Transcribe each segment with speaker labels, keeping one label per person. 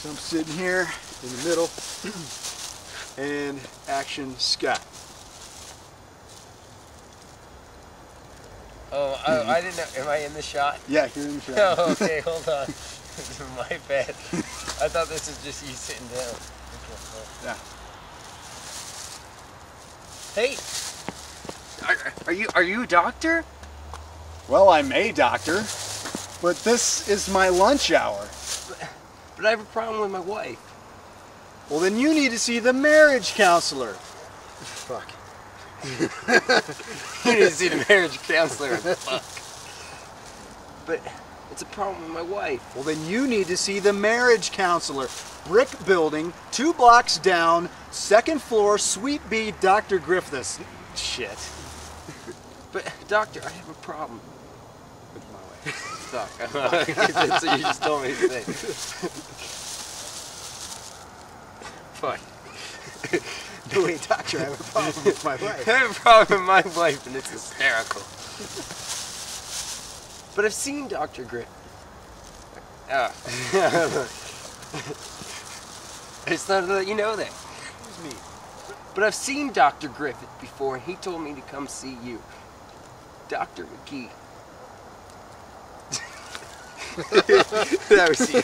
Speaker 1: So I'm sitting here in the middle, and action Scott.
Speaker 2: Oh, I, I didn't know. Am I in the shot?
Speaker 1: Yeah, you're in the shot.
Speaker 2: Oh, okay, hold on. My bad. I thought this was just you sitting down.
Speaker 1: Yeah.
Speaker 2: Hey, are, are you are you a doctor?
Speaker 1: Well, I'm a doctor, but this is my lunch hour.
Speaker 2: But I have a problem with my wife.
Speaker 1: Well, then you need to see the marriage counselor.
Speaker 2: Fuck. you need to see the marriage counselor. Fuck. But it's a problem with my wife.
Speaker 1: Well, then you need to see the marriage counselor. Brick building, two blocks down, second floor, Suite B, Dr. Griffiths. Shit.
Speaker 2: But doctor, I have a problem with my wife. Fuck. That's what you just told me to say. Fuck.
Speaker 1: No, wait, doctor, I have a problem with my wife.
Speaker 2: I have a problem with my wife and it's hysterical. But I've seen Dr. Grit. Ah. I just thought to let you know that.
Speaker 1: Excuse me.
Speaker 2: But I've seen Dr. Griffith before and he told me to come see you. Dr. McGhee. That was you.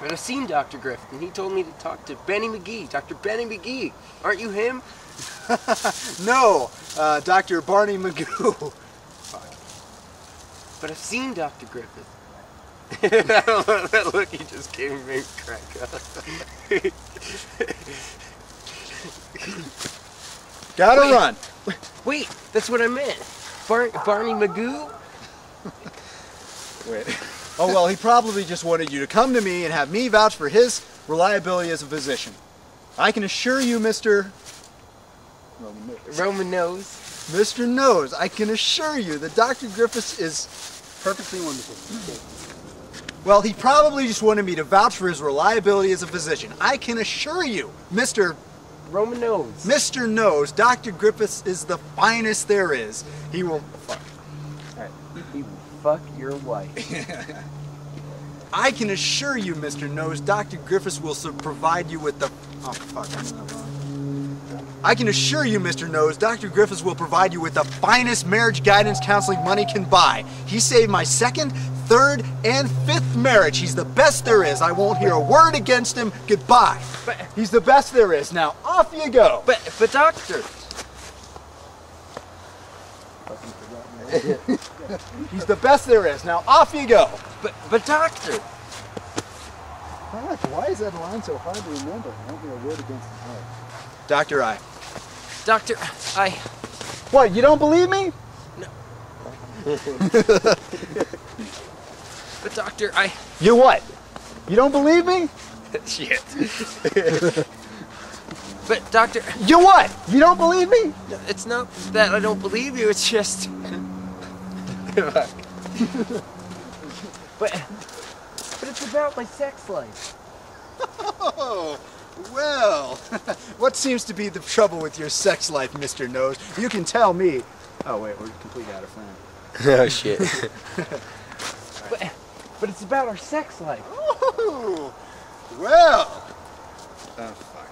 Speaker 2: but I've seen Dr. Griffith and he told me to talk to Benny McGhee. Dr. Benny McGhee. Aren't you him?
Speaker 1: No, uh, Dr. Barney Magoo.
Speaker 2: But I've seen Dr. Griffith. that look he just gave me made me crack up.
Speaker 1: Gotta
Speaker 2: Wait.
Speaker 1: run.
Speaker 2: Wait, that's what I meant. Bar- Barney Magoo?
Speaker 1: Wait. Oh, well, he probably just wanted you to come to me and have me vouch for his reliability as a physician. I can assure you, Mr. Roman Nose.
Speaker 2: Roman nose.
Speaker 1: Mr. Nose, I can assure you that Dr. Griffiths is perfectly wonderful. Well, he probably just wanted me to vouch for his reliability as a physician. I can assure you, Mr.
Speaker 2: Roman nose.
Speaker 1: Mr. Nose, Dr. Griffiths is the finest there is. He will. Fuck.
Speaker 2: Fuck your wife.
Speaker 1: I can assure you, Mr. Nose, Dr. Griffiths will provide you with the. Oh, fuck, I'm not wrong. I can assure you, Mr. Nose, Dr. Griffiths will provide you with the finest marriage guidance counseling money can buy. He saved my second, third, and fifth marriage. He's the best there is. I won't hear a word against him. Goodbye.
Speaker 2: But-
Speaker 1: He's the best there is. Now, off you go.
Speaker 2: But, but doctor.
Speaker 1: He's the best there is. Now, off you go.
Speaker 2: But, but doctor.
Speaker 1: Fuck, why is that line so hard to remember? I won't hear a word against his heart. Dr. I.
Speaker 2: Doctor, I.
Speaker 1: What, you don't believe me? No.
Speaker 2: but doctor, I.
Speaker 1: You what? You don't believe me?
Speaker 2: Shit. but doctor,
Speaker 1: You what? You don't believe me?
Speaker 2: it's not that I don't believe you. It's just. Fuck. but, but it's about my sex life.
Speaker 1: Oh, well. what seems to be the trouble with your sex life, Mr. Nose? You can tell me. Oh, wait, we're completely out of frame.
Speaker 2: Oh shit. but, but it's about our sex life.
Speaker 1: Oh, well. Oh, fuck.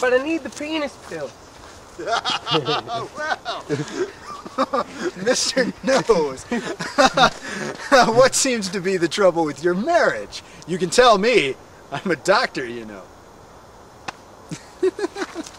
Speaker 2: But I need the penis pill.
Speaker 1: Oh, well. Mr. Nose, what seems to be the trouble with your marriage? You can tell me. I'm a doctor, you know.